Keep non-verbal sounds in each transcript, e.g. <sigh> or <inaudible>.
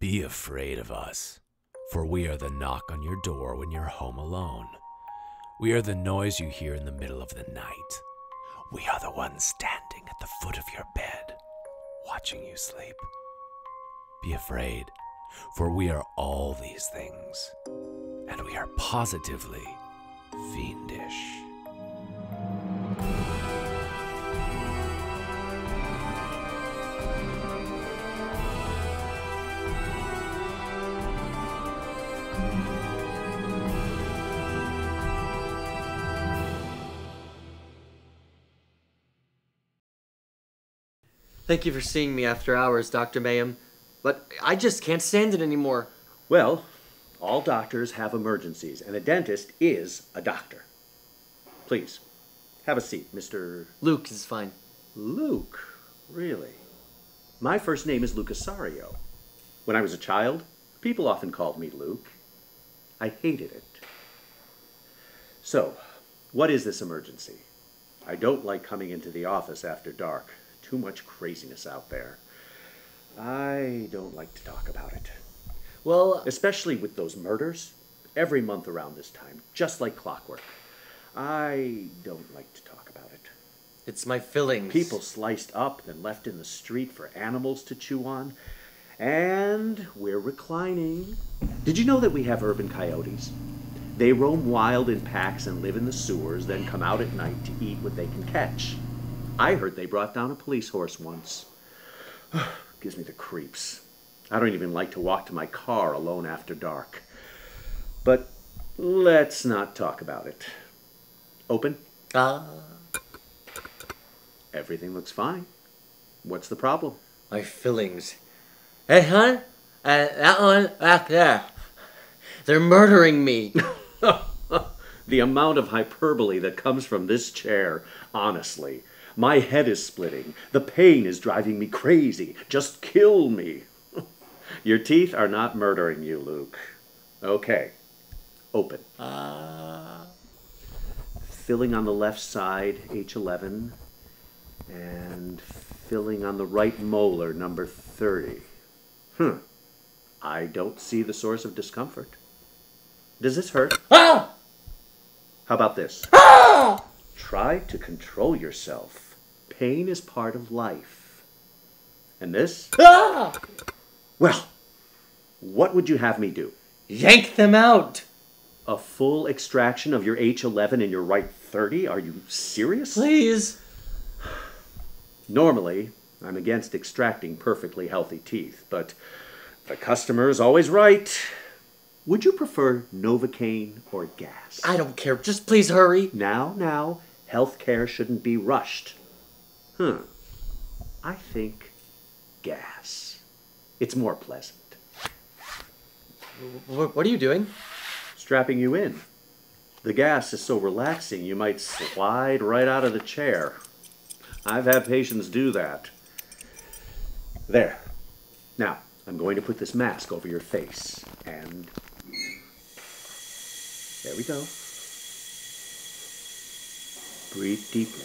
Be afraid of us, for we are the knock on your door when you're home alone. We are the noise you hear in the middle of the night. We are the ones standing at the foot of your bed, watching you sleep. Be afraid, for we are all these things, and we are positively fiendish. Thank you for seeing me after hours, Dr. Mayhem. But I just can't stand it anymore. Well, all doctors have emergencies, and a dentist is a doctor. Please, have a seat, Mr. Luke is fine. Luke. Really? My first name is Lucasario. When I was a child, people often called me Luke. I hated it. So, what is this emergency? I don't like coming into the office after dark. Too much craziness out there. I don't like to talk about it. Well, Especially with those murders. Every month around this time, just like clockwork. I don't like to talk about it. it's my fillings. People sliced up, then left in the street for animals to chew on. And we're reclining. Did you know that we have urban coyotes? They roam wild in packs and live in the sewers, then come out at night to eat what they can catch. I heard they brought down a police horse once. <sighs> Gives me the creeps. I don't even like to walk to my car alone after dark. But let's not talk about it. Open? Ah, Everything looks fine. What's the problem? my fillings. Hey, hon? Uh, that one back there. They're murdering me. <laughs> <laughs> the amount of hyperbole that comes from this chair, honestly. My head is splitting. The pain is driving me crazy. Just kill me. <laughs> Your teeth are not murdering you, Luke. Okay. Open. Ah. Filling on the left side, H11. And filling on the right molar, number 30. Hmm. I don't see the source of discomfort. Does this hurt? Ah! How about this? Ah! Try to control yourself. Pain is part of life. And this? Ah! Well, what would you have me do? Yank them out. A full extraction of your H11 and your right 30? Are you serious? Please. Normally, I'm against extracting perfectly healthy teeth, but the customer is always right. Would you prefer Novocaine or gas? I don't care. Just please hurry. Now, now, healthcare shouldn't be rushed. Huh. I think gas. It's more pleasant. Wh- What are you doing? Strapping you in. The gas is so relaxing you might slide right out of the chair. I've had patients do that. There. Now, I'm going to put this mask over your face. And. There we go. Breathe deeply.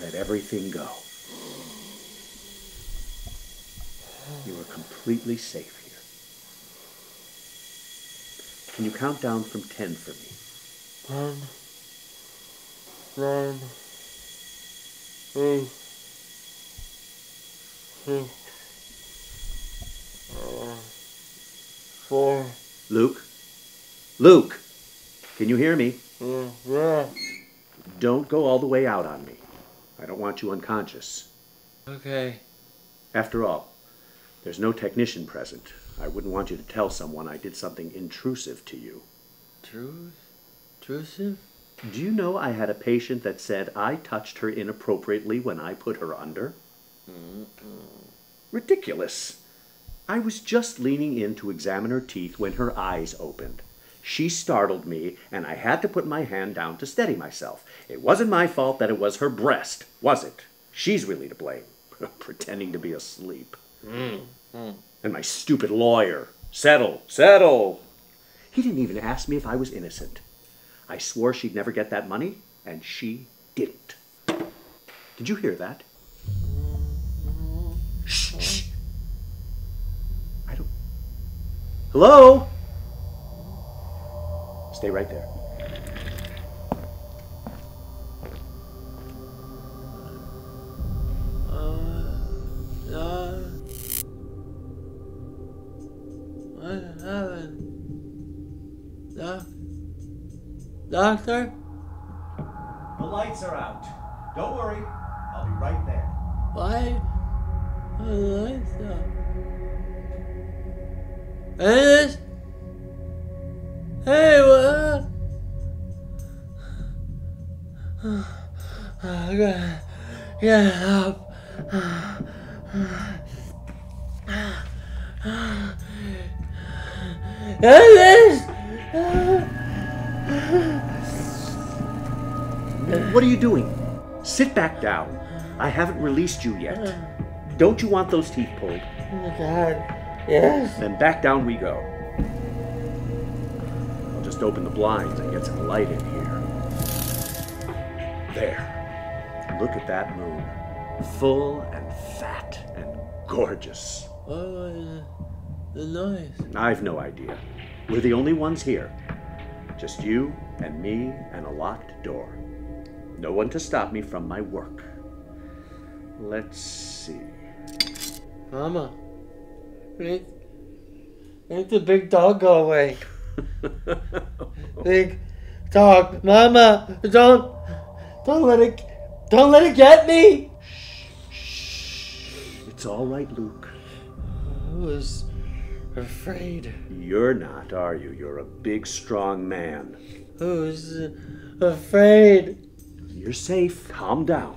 Let everything go. You are completely safe here. Can you count down from 10 for me? Ten, nine, eight, six, uh, four, Luke? Luke! Can you hear me? yeah. Don't go all the way out on me. I don't want you unconscious. Okay. After all, there's no technician present. I wouldn't want you to tell someone I did something intrusive to you. Truth? Intrusive? Do you know I had a patient that said I touched her inappropriately when I put her under? Ridiculous. I was just leaning in to examine her teeth when her eyes opened. She startled me, and I had to put my hand down to steady myself. It wasn't my fault that it was her breast, was it? She's really to blame, <laughs> pretending to be asleep. Mm, mm. And my stupid lawyer. Settle, settle. He didn't even ask me if I was innocent. I swore she'd never get that money, and she didn't. Did you hear that? Shh, shh. Hello? Stay right there. Uh, uh, what happened? Doc, doctor? The lights are out. Don't worry. I'll be right there. Why are the lights out? Dennis? Hey, what? I gotta get up. What are you doing? Sit back down. I haven't released you yet. Don't you want those teeth pulled? Oh, my God. Yes. Then back down we go. Just open the blinds and get some light in here. There. Look at that moon. Full and fat and gorgeous. What was the noise? I've no idea. We're the only ones here. Just you and me and a locked door. No one to stop me from my work. Let's see. Mama, make, make the big dog go away. Big dog, Mama, don't, don't let it, don't let it get me. It's all right, Luke. I was afraid. You're not, are you? You're a big, strong man. I was afraid. You're safe. Calm down.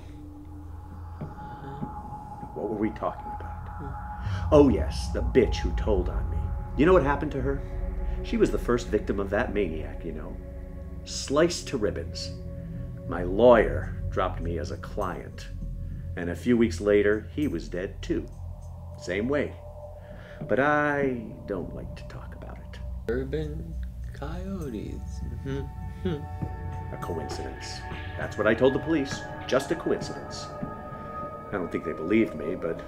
What were we talking about? Oh, yes, the bitch who told on me. You know what happened to her? She was the first victim of that maniac, you know. Sliced to ribbons. My lawyer dropped me as a client. And a few weeks later, he was dead too. Same way. But I don't like to talk about it. Urban coyotes. Mm-hmm. Hmm. A coincidence. That's what I told the police. Just a coincidence. I don't think they believed me, but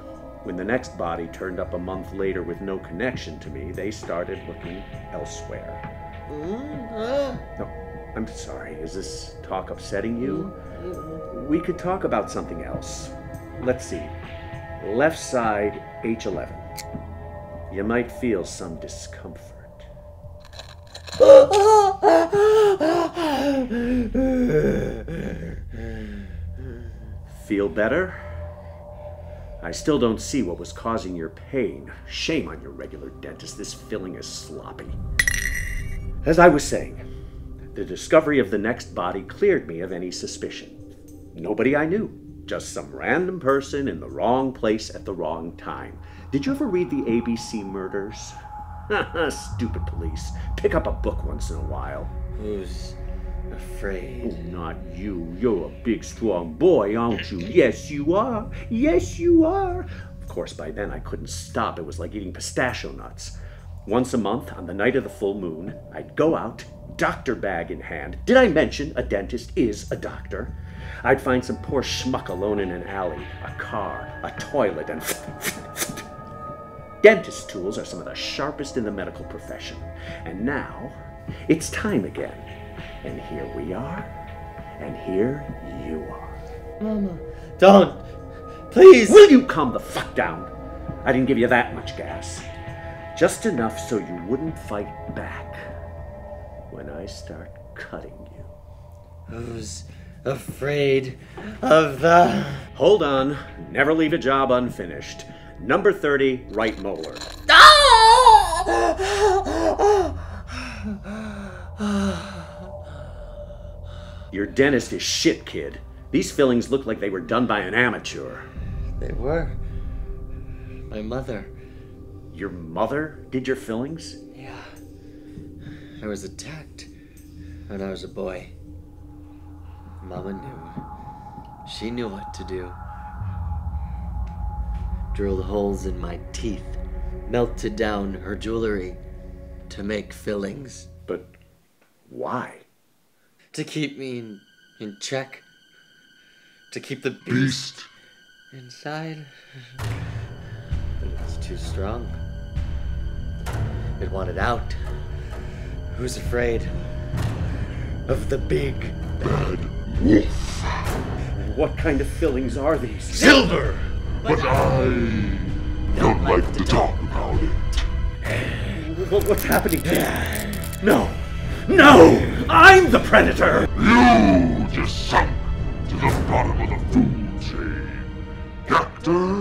when the next body turned up a month later with no connection to me, they started looking elsewhere. No, I'm sorry. Is this talk upsetting you? Mm-hmm. We could talk about something else. Let's see. Left side, H11. You might feel some discomfort. <laughs> Feel better? I still don't see what was causing your pain. Shame on your regular dentist. This filling is sloppy. As I was saying, the discovery of the next body cleared me of any suspicion. Nobody I knew, just some random person in the wrong place at the wrong time. Did you ever read the ABC murders? <laughs> Stupid police. Pick up a book once in a while. Who's Oh, afraid? not you. You're a big, strong boy, aren't you? Yes, you are. Yes, you are. Of course, by then I couldn't stop. It was like eating pistachio nuts. Once a month, on the night of the full moon, I'd go out, doctor bag in hand. Did I mention a dentist is a doctor? I'd find some poor schmuck alone in an alley, a car, a toilet, and. Dentist tools are some of the sharpest in the medical profession. And now, it's time again. And here we are, and here you are. Mama, don't. Please. Will you calm the fuck down? I didn't give you that much gas. Just enough so you wouldn't fight back when I start cutting you. Who's afraid of the. Hold on. Never leave a job unfinished. Number 30, right molar. Your dentist is shit, kid. These fillings look like they were done by an amateur. They were. My mother. Your mother did your fillings? Yeah. I was attacked when I was a boy. Mama knew. She knew what to do. Drilled holes in my teeth, melted down her jewelry to make fillings, But why? To keep me in, in check, to keep the beast inside. <laughs> But it's too strong. It wanted out. Who's afraid of the big Bad wolf. What kind of fillings are these? Silver! But I don't like to talk about it. What's happening to? No! No! I'm the predator! You just sunk to the bottom of the food chain. Captor?